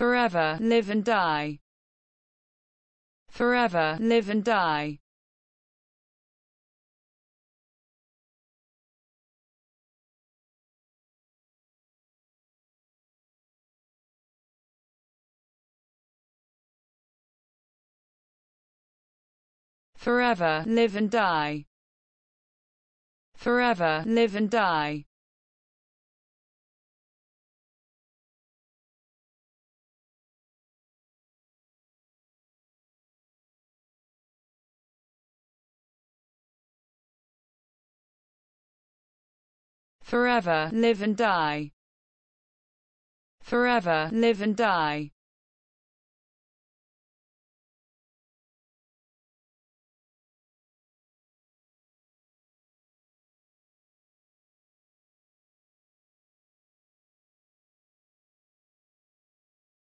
forever, live and die, forever, live and die. forever, live and die, forever, live and die. Forever, live and die, forever, live and die.